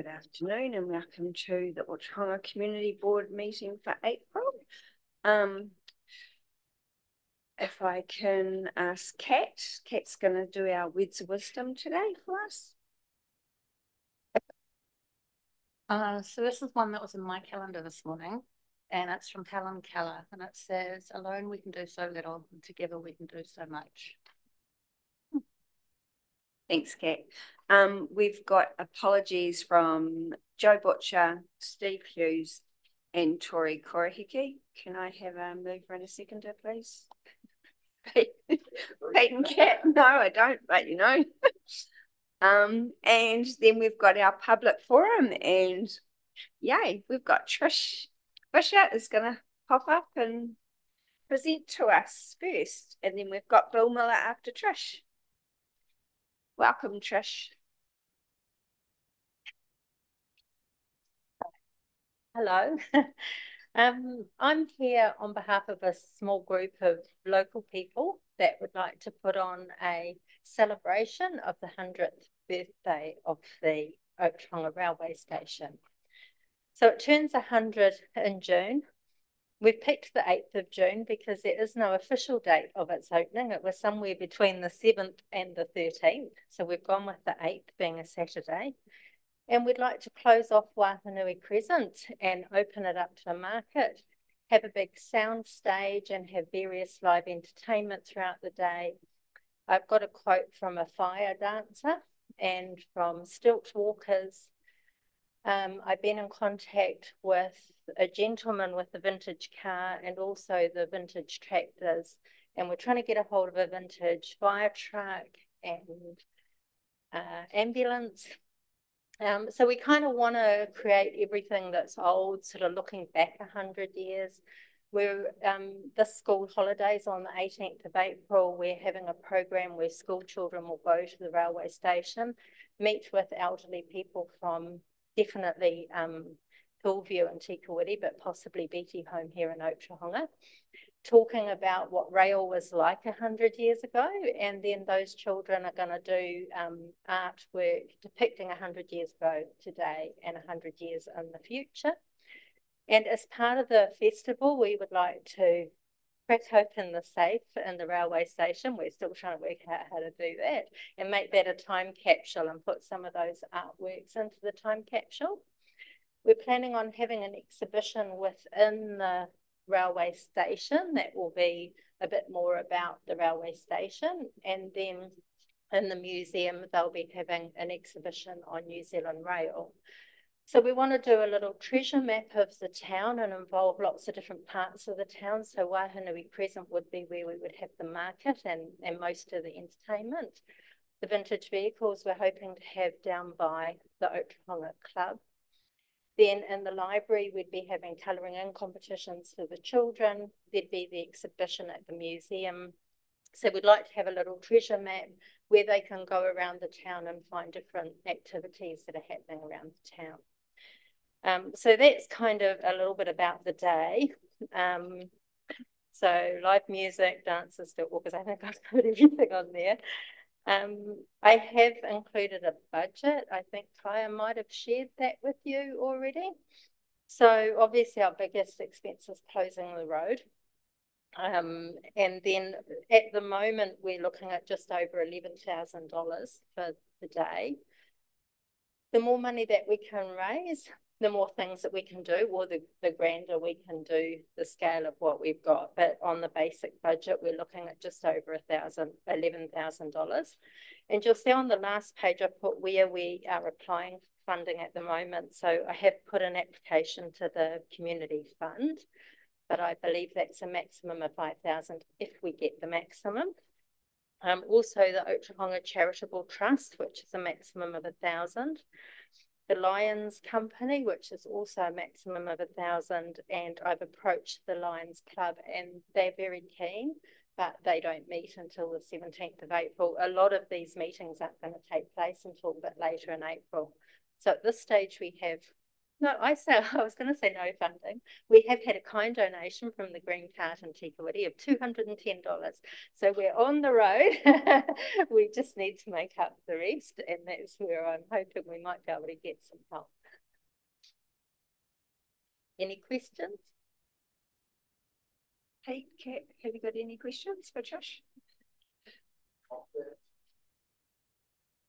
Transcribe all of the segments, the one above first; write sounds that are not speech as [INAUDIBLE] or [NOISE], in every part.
Good afternoon and welcome to the Ōtorohanga Community Board meeting for April. Um, if I can ask Kat, Kat's going to do our words of wisdom today for us. Uh, so this is one that was in my calendar this morning and it's from Helen Keller and it says, alone we can do so little and together we can do so much. Thanks, Kat. Um, we've got apologies from Joe Butcher, Steve Hughes, and Tori Korihiki. Can I have a mover and a seconder, please? [LAUGHS] Peyton Cat? No, I don't, but you know. [LAUGHS] um, and then we've got our public forum, and yay, we've got Trish Fisher is going to pop up and present to us first, and then we've got Bill Miller after Trish. Welcome, Trish. Hello. [LAUGHS] um, I'm here on behalf of a small group of local people that would like to put on a celebration of the 100th birthday of the Ōtorohanga Railway Station. So it turns 100 in June, We've picked the 8th of June because there is no official date of its opening. It was somewhere between the 7th and the 13th. So we've gone with the 8th being a Saturday. And we'd like to close off Wahanui Crescent and open it up to the market, have a big sound stage and have various live entertainment throughout the day. I've got a quote from a fire dancer and from stilt walkers um, I've been in contact with a gentleman with a vintage car and also the vintage tractors, and we're trying to get a hold of a vintage fire truck and uh, ambulance. Um, so we kind of want to create everything that's old, sort of looking back a hundred years. We're um, this school holidays on the 18th of April. We're having a program where school children will go to the railway station, meet with elderly people from definitely um, Hillview and Tikawiti, but possibly Beattie Home here in Ōtorohanga, talking about what rail was like 100 years ago. And then those children are going to do um, artwork depicting 100 years ago today and 100 years in the future. And as part of the festival, we would like to open the safe in the railway station. We're still trying to work out how to do that and make that a time capsule and put some of those artworks into the time capsule. We're planning on having an exhibition within the railway station that will be a bit more about the railway station. And then in the museum, they'll be having an exhibition on New Zealand Rail. So we want to do a little treasure map of the town and involve lots of different parts of the town. So Wahanui Crescent would be where we would have the market and, and most of the entertainment. The vintage vehicles we're hoping to have down by the Ōtorohanga Club. Then in the library, we'd be having colouring in competitions for the children. There'd be the exhibition at the museum. So we'd like to have a little treasure map where they can go around the town and find different activities that are happening around the town. Um, so that's kind of a little bit about the day. Um, so live music, dances, still walkers, I think I've [LAUGHS] put everything on there. Um, I have included a budget. I think Kaya might have shared that with you already. So obviously our biggest expense is closing the road. Um, and then at the moment, we're looking at just over $11,000 for the day. The more money that we can raise, the more things that we can do, or the, the grander we can do the scale of what we've got. But on the basic budget, we're looking at just over a thousand, eleven thousand dollars. And you'll see on the last page, I put where we are applying funding at the moment. So I have put an application to the community fund, but I believe that's a maximum of 5,000 if we get the maximum. Um, also the Ōtorohanga Charitable Trust, which is a maximum of a thousand the Lions Company, which is also a maximum of a thousand, and I've approached the Lions Club and they're very keen, but they don't meet until the 17th of April. A lot of these meetings aren't going to take place until a bit later in April. So at this stage, we have No, I say [LAUGHS] I was going to say no funding. We have had a kind donation from the Green Cart in Te Kuiti of two hundred and ten dollars. So we're on the road. [LAUGHS] we just need to make up the rest, and that's where I'm hoping we might be able to get some help. Any questions? Hey, Kat, have you got any questions for Josh?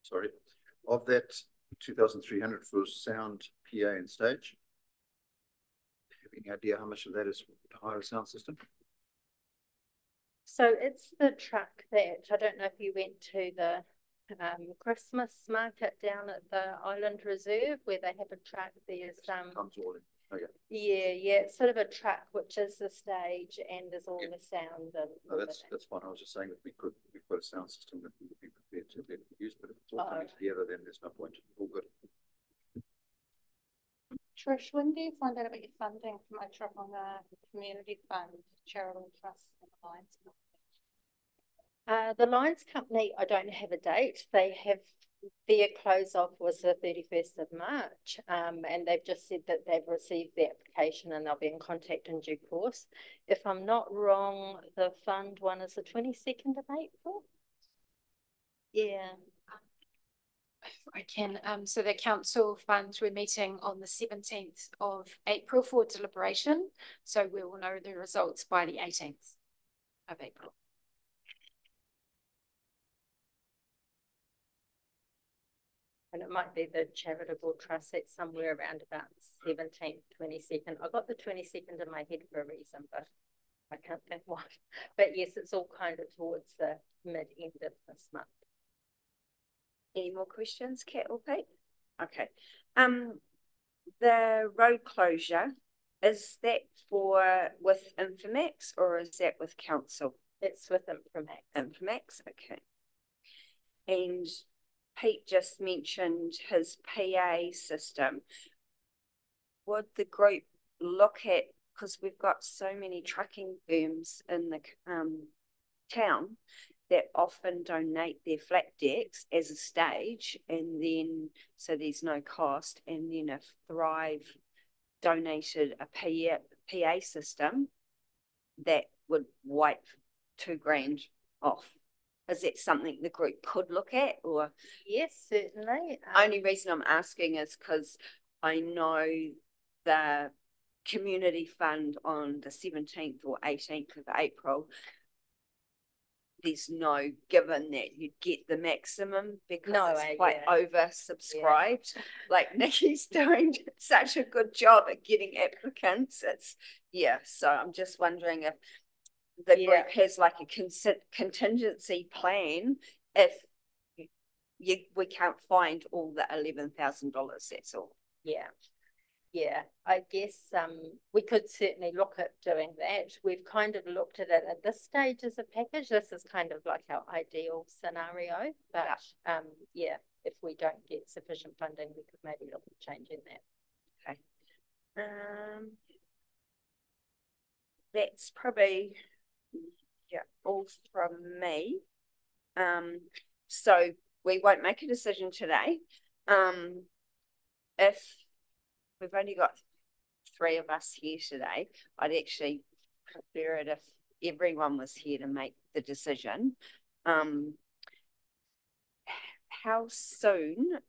Sorry, of that two thousand three hundred for sound, PA and stage. Have any idea how much of that is to hire a sound system? So it's the truck that I don't know if you went to the um, Christmas market down at the Island Reserve where they have a truck. There's um, Comes all in, okay, yeah, yeah, it's sort of a truck which is the stage and there's all Yeah. the sound and no, that's, that's fine, I was just saying that we could, we've got a sound system that we would be prepared to let use, but if it's all coming Oh. together, then there's no point, all good. Trish, when do you find out about your funding for my trip on the community fund, charitable trust and the Lions? Club? Uh, the Lions Company, I don't have a date. They have their close off was the 31st of March, um, and they've just said that they've received the application and they'll be in contact in due course. If I'm not wrong, the fund one is the 22nd of April. Yeah. I can, um, so the council funds, we're meeting on the seventeenth of April for deliberation. So we will know the results by the eighteenth of April. And it might be the charitable trust that's somewhere around about seventeenth, twenty-second. I got the twenty-second in my head for a reason, but I can't think why. [LAUGHS] But yes, it's all kind of towards the mid-end of this month. Any more questions, Kat or Pete? Okay. Um, the road closure, is that for with Infomax or is that with council? It's with Imprimax. Infomax, okay. And Pete just mentioned his PA system. Would the group look at, because we've got so many trucking firms in the um town that often donate their flat decks as a stage and then, so there's no cost, and then if Thrive donated a PA, PA system, that would wipe two grand off. Is that something the group could look at or? Yes, certainly. Um, Only reason I'm asking is because I know the community fund on the seventeenth or eighteenth of April. There's no given that you'd get the maximum because No, it's quite yeah. oversubscribed. [LAUGHS] Like [LAUGHS] Nikki's doing [LAUGHS] such a good job at getting applicants. It's, yeah, so I'm just wondering if the Yeah. group has like a consi- contingency plan if you, we can't find all the eleven thousand dollars, that's all. Yeah. Yeah, I guess um we could certainly look at doing that. We've kind of looked at it at this stage as a package. This is kind of like our ideal scenario, but um yeah, if we don't get sufficient funding, we could maybe look at changing that. Okay. Um. That's probably, yeah, all from me. Um, so we won't make a decision today. Um, if we've only got three of us here today, I'd actually prefer it if everyone was here to make the decision. Um, how soon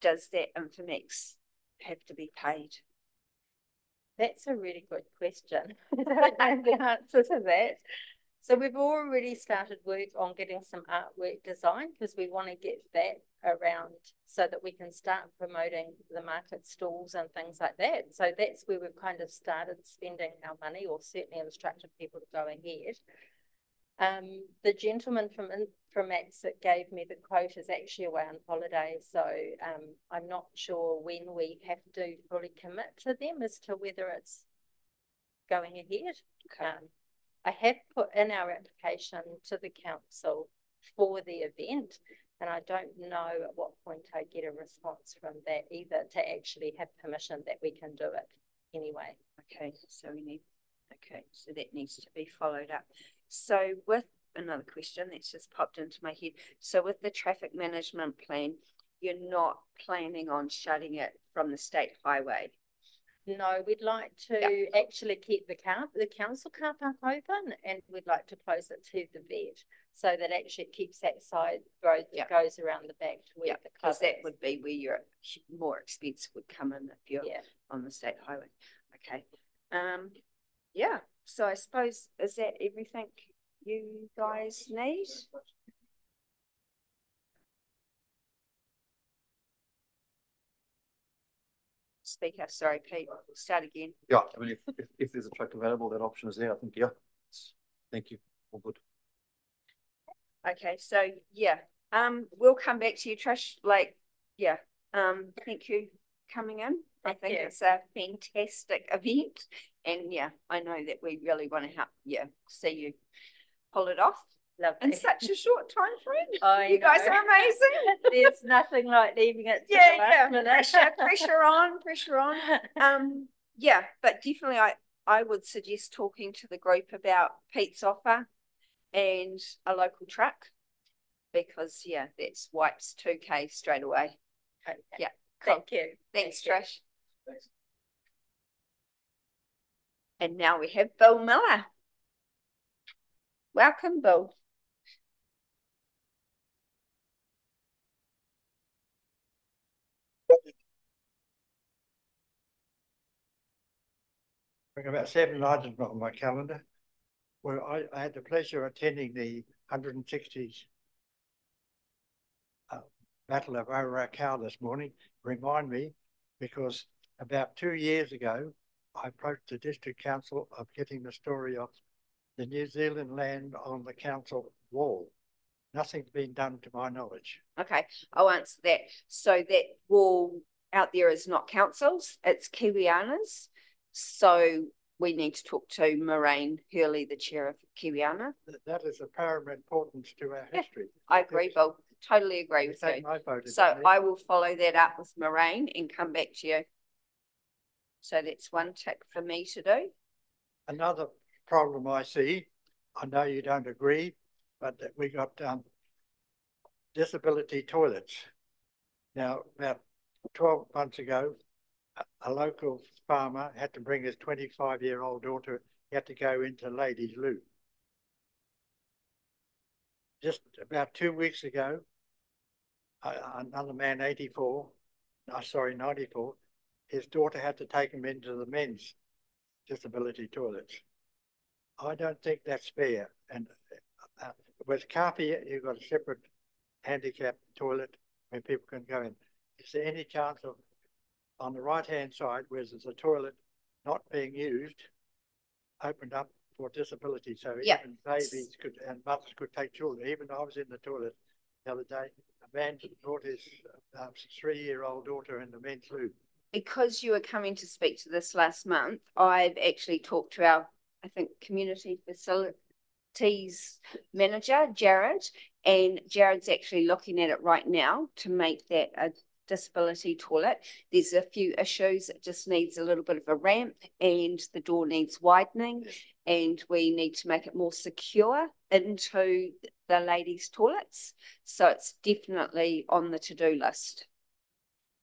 does that Infomex have to be paid? That's a really good question. [LAUGHS] I know the answer to that. So we've already started work on getting some artwork design because we want to get that around so that we can start promoting the market stalls and things like that. So that's where we've kind of started spending our money or certainly instructed people to go ahead. Um, the gentleman from from Max that gave me the quote is actually away on holiday, so um, I'm not sure when we have to fully commit to them as to whether it's going ahead. Um, I have put in our application to the council for the event, and I don't know at what point I get a response from that either to actually have permission that we can do it anyway. Okay, so we need, okay, so that needs to be followed up. So with another question that's just popped into my head. So with the traffic management plan, you're not planning on shutting it from the state highway? No, we'd like to actually keep the car, the council car park open and we'd like to close it to the vet. So that actually keeps that side road that goes around the back to where the club because that would be where your more expense would come in if you're Yeah, on the state highway. Okay. Um, yeah, so I suppose, is that everything you guys need? Speaker, sorry, Pete, We'll start again. Yeah, I mean, if, if, if there's a truck available, that option is there, I think, yeah. It's- Thank you, all good. Okay, so yeah, um, we'll come back to you, Trish, like, yeah, um, thank you coming in. I think you. it's a fantastic event and yeah, I know that we really want to help, yeah, see you pull it off in lovely. such a short time frame. [LAUGHS] I You guys are amazing. [LAUGHS] There's nothing like leaving it Yeah, yeah, minute. pressure, pressure on, pressure on. [LAUGHS] Um, yeah, but definitely I, I would suggest talking to the group about Pete's offer and a local truck. Because yeah, that's wipes two K straight away. Okay, Yeah, cool. Thank you. Thanks, Thank Trish. And now we have Bill Miller. Welcome, Bill. Bring about seven items on my calendar. Where I, I had the pleasure of attending the hundred and sixties uh, Battle of Ōrākau this morning. Remind me, because about two years ago, I approached the district council of getting the story of the New Zealand land on the council wall. Nothing's been done to my knowledge. Okay, I'll answer that. So that wall out there is not councils, it's Kiwianas. So we need to talk to Moraine Hurley, the chair of Kiwiana. That- is of paramount importance to our history. [LAUGHS] I agree. Bill. Totally agree You with take you. my vote. So is. I will follow that up with Moraine and come back to you. So that's one tick for me to do. Another problem I see, I know you don't agree, but that we got um disability toilets. Now, about twelve months ago, a, local farmer had to bring his twenty-five year old daughter, he had to go into ladies loo. Just about two weeks ago, another man, eighty-four, no, sorry, ninety-four, his daughter had to take him into the men's disability toilets. I don't think that's fair. And uh, with Kāwhia, you've got a separate handicap toilet where people can go in. Is there any chance of, on the right-hand side, where there's a toilet not being used, opened up for disability, so Yeah. even babies could, and mothers could take children. Even I was in the toilet the other day, a man brought his uh, three-year-old daughter in the men's loo. because you were coming to speak to this last month, I've actually talked to our, I think, community facilities manager, Jared, and Jared's actually looking at it right now to make that a disability toilet. There's a few issues. It just needs a little bit of a ramp and the door needs widening and we need to make it more secure into the ladies' toilets. So it's definitely on the to-do list.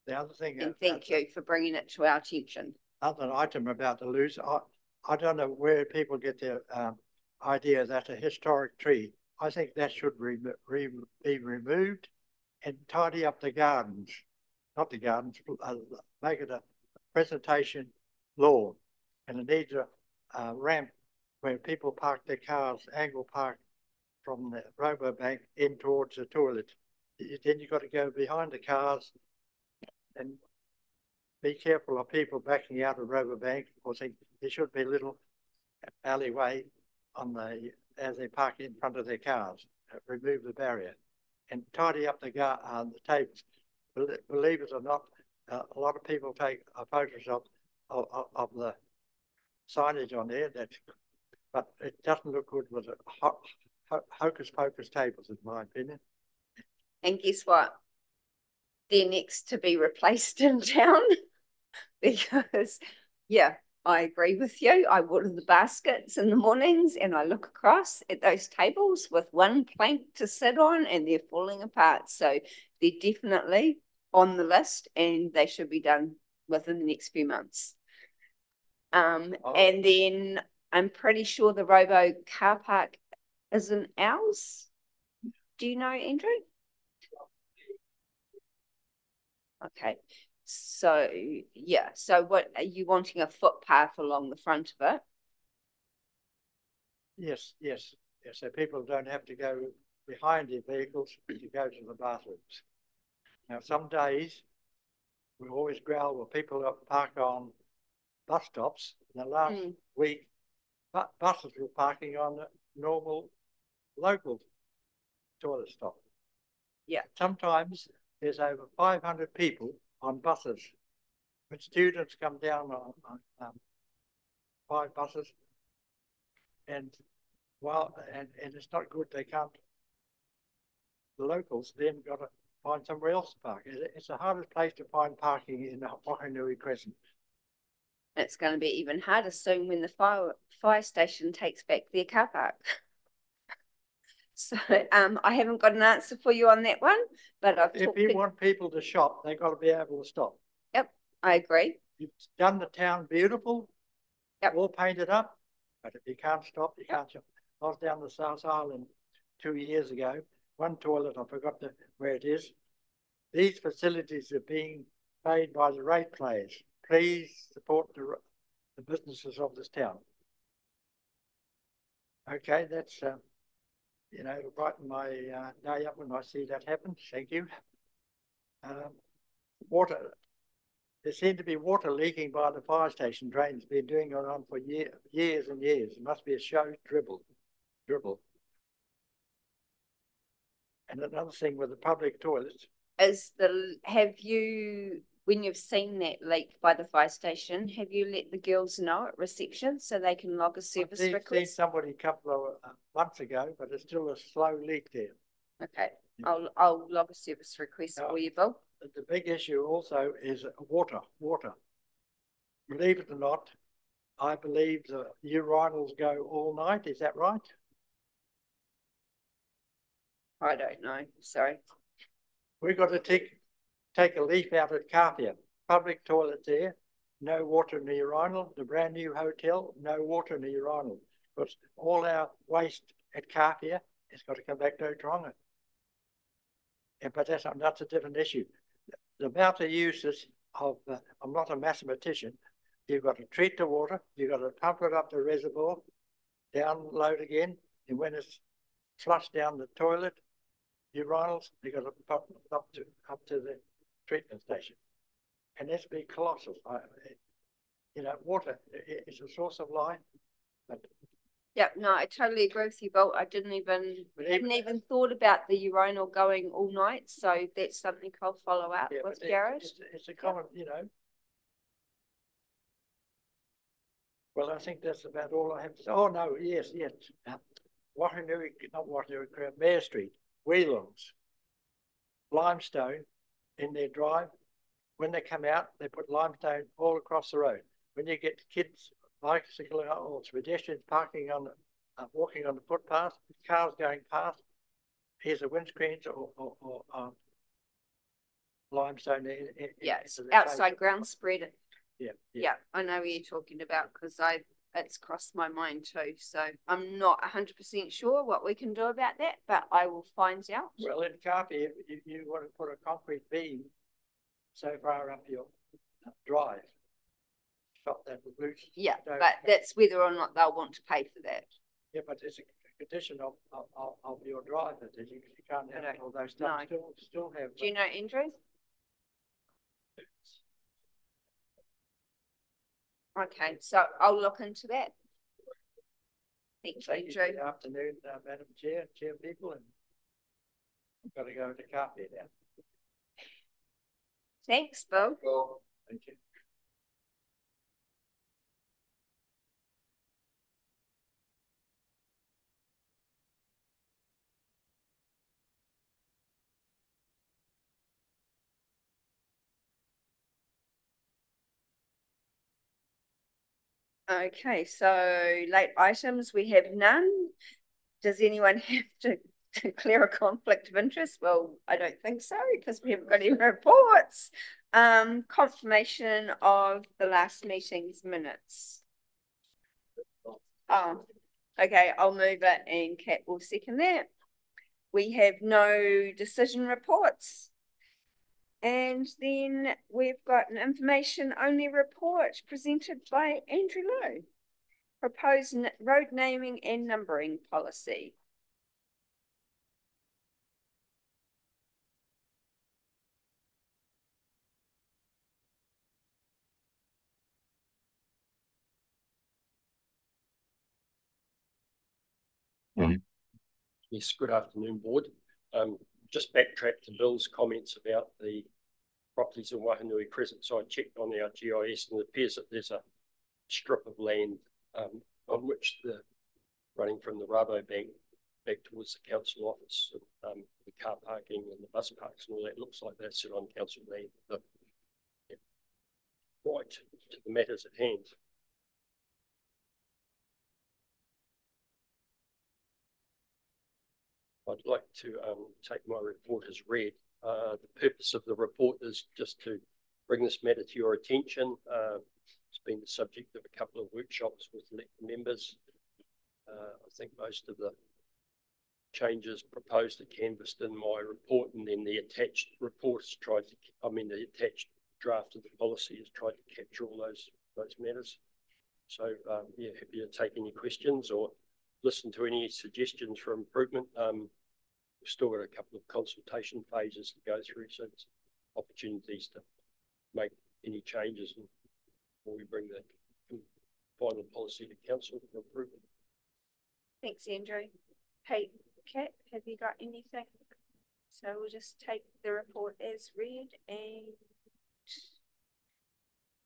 The other thing. And thank you for bringing it to our attention. other item about the loose, I, I don't know where people get their um, idea that a historic tree. I think that should re, re, be removed and tidy up the gardens, not the gardens, uh, make it a presentation lawn. And it needs a, a ramp where people park their cars, angle park from the Rabobank in towards the toilet. Then you've got to go behind the cars and be careful of people backing out of Rabobank, because they- there should be a little alleyway on the, as they park in front of their cars, uh, remove the barrier and tidy up the gar, uh, the tables. Bel- Believe it or not, uh, a lot of people take uh, photos of, of, of- the signage on there that, but it doesn't look good with the ho- ho- hocus pocus tables, in my opinion. And guess what? They're next to be replaced in town [LAUGHS] because, yeah, I agree with you. I water the baskets in the mornings and I look across at those tables with one plank to sit on and they're falling apart. So they're definitely on the list and they should be done within the next few months. Um, Oh. and then I'm pretty sure the Rabo car park isn't ours. Do you know, Andrew? Okay, so yeah, so what are you wanting a footpath along the front of it? Yes, yes, yes, so people don't have to go behind their vehicles to go to the bathrooms. Now, some days, we always growl when people that park on bus stops. In The last Mm. week, bu- buses were parking on the normal local toilet stop. Yeah. Sometimes there's over five hundred people on buses. When students come down on, on, um, five buses, and well, and, and it's not good, they can't. The locals then gotta find somewhere else to park. It's the hardest place to find parking in the Wahanui Crescent. It's going to be even harder soon when the fire fire station takes back their car park. [LAUGHS] So um, I haven't got an answer for you on that one, but I've If you to- want people to shop, they've gotta be able to stop. Yep, I agree. You've done the town beautiful. Yep. All painted up, but if you can't stop, you can't shop. I was down the South Island two years ago, one toilet, I forgot the, where it is. These facilities are being paid by the ratepayers. Please support the, the businesses of this town. Okay, that's, uh, you know, it'll brighten my, uh, day up when I see that happen. Thank you. Um, water, there seemed to be water leaking by the fire station drains, been doing it on for year, years and years. It must be a show dribble, dribble. And another thing with the public toilets, Is the have you when you've seen that leak by the fire station, have you let the girls know at reception so they can log a I've service seen, seen request? somebody a couple of uh, months ago, but it's still a slow leak there. Okay, Yeah. I'll I'll log a service request Yeah. for you, Bill. The big issue also is water, water. Believe it or not, I believe the urinals go all night, is that right? I don't know. Sorry. We've got to take, take a leaf out at Kāwhia, public toilet there, no water in the urinal, the brand new hotel, no water in the urinal. Because all our waste at Kāwhia has got to come back to Taronga. And but that's, that's a different issue. The amount of uses of, uh, I'm not a mathematician, you've got to treat the water, you've got to pump it up the reservoir, download again, and when it's flushed down the toilet, urinals, they got to pump up to up to the treatment station, and that's been colossal. I, you know, water is a source of life, but Yeah, no, I totally agree with you, Bill. I didn't even But hadn't even- even thought about the urinal going all night, so that's something I'll follow up yeah, with Garrett. it's, it's a common, you know. Well, I think that's about all I have to say. Oh no, yes, yes. Uh, Wahanui, not uh, Mayor Street, Wheelons, limestone in their drive. When they come out, they put limestone all across the road. When you get kids bicycling or pedestrians parking on, the- uh, walking on the footpath, cars going past, here's the windscreens or, or, or um, limestone. In, in, Yeah, the outside ground spread. Yeah, Yeah, I know what you're talking about because I it's crossed my mind too. So I'm not hundred percent sure what we can do about that, but I will find out. Well, in Kāwhia, you, you want to put a concrete beam so far up your drive. Stop that with. Yeah, So- but that's whether or not they'll want to pay for that. Yeah, but it's a condition of, of, of, your drive that you, you can't have all those stuff, know. still, still have. Do you know, Andrew? Okay, so I'll look into that. Thank you. Andrew. Good afternoon, uh, Madam Chair, Chair people, and I've got to go to Kāwhia now. Thanks, Bill. Well, thank you. Okay, so late items, we have none. Does anyone [LAUGHS] have to declare a conflict of interest? Well, I don't think so because we haven't got any [LAUGHS] reports. Um, confirmation of the last meeting's minutes. Oh, okay, I'll move it and Kat will second that. We have no decision reports. And then we've got an information only report presented by Andrew Lowe. Proposed road naming and numbering policy. Yes, good afternoon, board. Um, just backtrack to Bill's comments about the properties in Wahanui Crescent. So I checked on our GIS and it appears that there's a strip of land um, on which the running from the Rabobank back towards the council office, um, the car parking and the bus parks and all that looks like that's sit on council land. But, yeah. Right to the matters at hand. I'd like to um, take my report as read. Uh, the purpose of the report is just to bring this matter to your attention. Uh, it's been the subject of a couple of workshops with members. Uh, I think most of the changes proposed are canvassed in my report and then the attached report has tried to, I mean, the attached draft of the policy has tried to capture all those, those matters. So, um, yeah, happy to take any questions or listen to any suggestions for improvement. Um, we've still got a couple of consultation phases to go through, so it's opportunities to make any changes before we bring the final policy to council for approval. Thanks, Andrew. Pete, Kat, have you got anything? So we'll just take the report as read and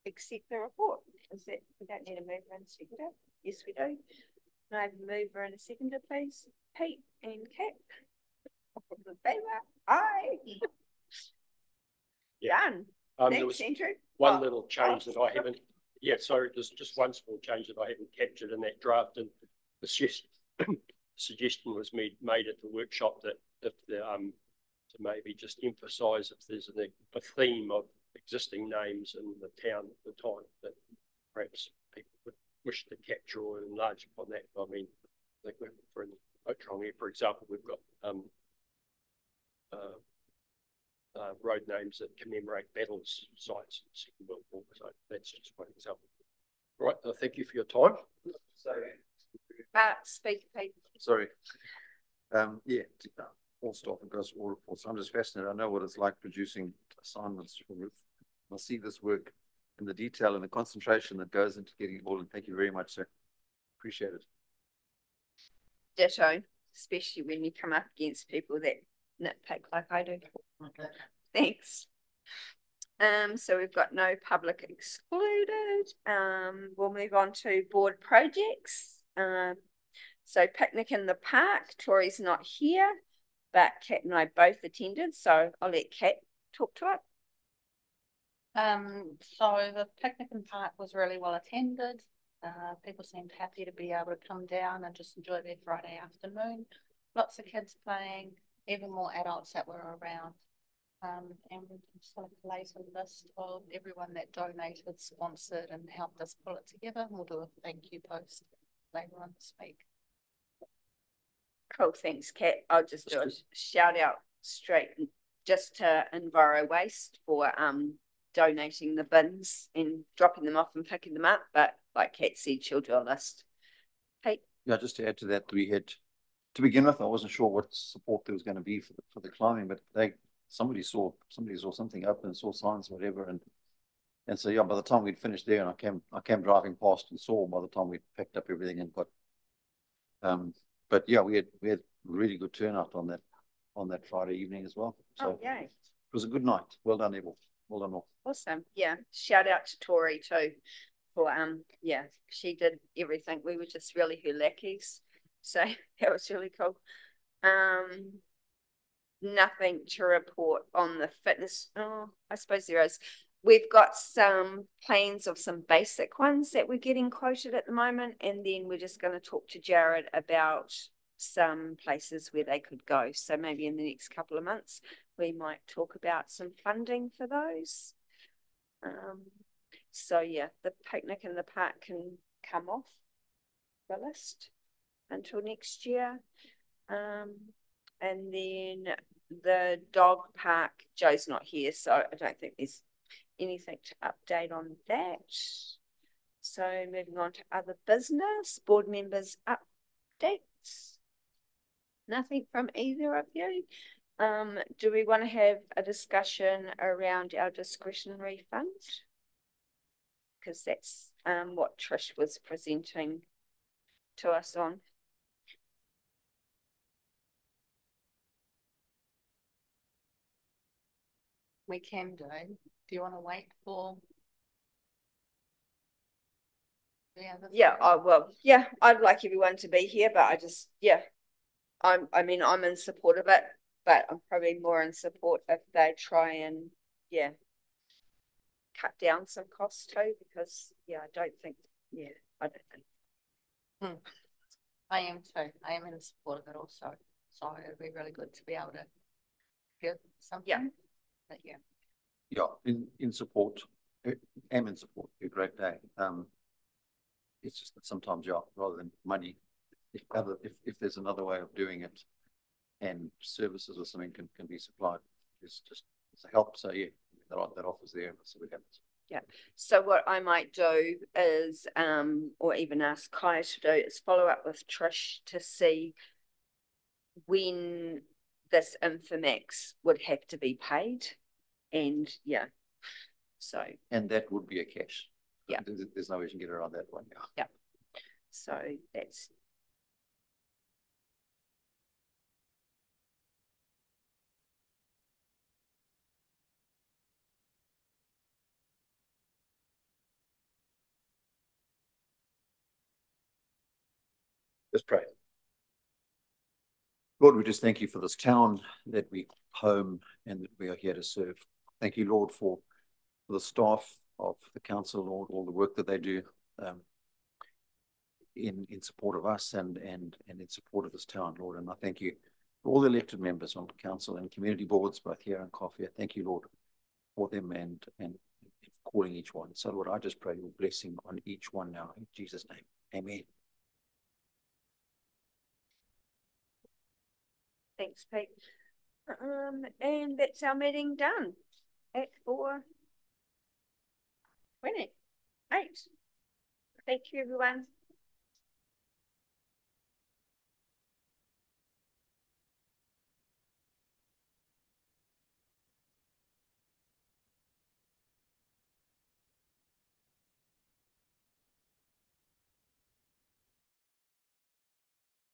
accept the report. Is it, we don't need a mover and a seconder? Yes, we do. Can I have a mover and a seconder, please? Pete and Kat. All in favour? Aye. Yeah. Done. Um, Thanks, was Andrew. one Oh, little change oh, that I haven't, yeah, sorry, there's just one small change that I haven't captured in that draft and the [COUGHS] suggestion was made, made at the workshop that if the, um, to maybe just emphasise if there's a, a theme of existing names in the town at the time that perhaps people would wish to capture or enlarge upon that. I mean, we're, for in Otrongi, for example, we've got, um, uh, uh, road names that commemorate battles sites in the Second World War. So that's just one example. Right, uh, thank you for your time. Uh, speak, Pete. Sorry. Um, yeah, t- uh, all staff and goes all reports. I'm just fascinated. I know what it's like producing assignments for Ruth. I see this work in the detail and the concentration that goes into getting it all. And thank you very much, sir. Appreciate it. Ditto, especially when you come up against people that nitpick like I do. Thanks. Um, so we've got no public excluded. Um, we'll move on to board projects. Um, so picnic in the park, Tori's not here, but Kat and I both attended, so I'll let Kat talk to it. Um, so the picnic in the park was really well attended. Uh, people seemed happy to be able to come down and just enjoy their Friday afternoon. Lots of kids playing, even more adults that were around. Um, and we can sort of collate a list of everyone that donated, sponsored and helped us pull it together. We'll do a thank you post later on this week. Cool, thanks, Kat. I'll just do a shout out straight just to Enviro Waste for um donating the bins and dropping them off and picking them up. But like Kat said, she'll do a list. Hey, Yeah, just to add to that, we had, to begin with, I wasn't sure what support there was going to be for the, for the climbing, but they, somebody saw, somebody saw something up and saw signs, whatever, and and so, yeah, by the time we'd finished there and I came, I came driving past and saw by the time we'd packed up everything and got, um, but yeah, we had, we had really good turnout on that, on that Friday evening as well. So oh yay, it was a good night. Well done, Abel. Well done all. awesome. Yeah, shout out to Tori too for um yeah, she did everything. We were just really her lackeys. So [LAUGHS] that was really cool. Um nothing to report on the fitness. Oh, I suppose there is. We've got some plans of some basic ones that we're getting quoted at the moment, and then we're just going to talk to Jared about some places where they could go. So maybe in the next couple of months, we might talk about some funding for those. Um, so yeah, the picnic in the park can come off. the list until next year. Um, and then the dog park, Joe's not here, so I don't think there's anything to update on that. So moving on to other business, board members updates. Nothing from either of you. Um, do we want to have a discussion around our discretionary fund? Because that's um what Trish was presenting to us on. We can do. Do you want to wait for? the other Yeah, three? I well, yeah, I'd like everyone to be here, but I just, yeah. I'm, I mean, I'm in support of it, but I'm probably more in support if they try and, yeah. Cut down some costs too, because, yeah, I don't think, yeah, I don't think. Hmm. I am too. I am in support of it also. So it'd be really good to be able to give something. But yeah. Yeah, in, in support, eh, am in support, a great day. Um, it's just that sometimes, yeah, rather than money, if other, if, if there's another way of doing it and services or something can, can be supplied, it's just, it's a help. So yeah, that, that offers there, so we have it. So what I might do is, um, or even ask Kai to do is follow up with Trish to see when this Infomax would have to be paid. And yeah, so, And that would be a cash. Yeah. There's, there's no way you can get around that one, yeah. yeah. so that's Let's pray. Lord, we just thank you for this town that we home and that we are here to serve. Thank you, Lord, for the staff of the council, Lord, all the work that they do um, in in support of us and and and in support of this town, Lord. And I thank you for all the elected members on council and community boards, both here and Kāwhia. Thank you, Lord, for them and and calling each one. So, Lord, I just pray your blessing on each one now in Jesus' name. Amen. Thanks, Pete. Um, and that's our meeting done at four twenty eight. Thank you, everyone.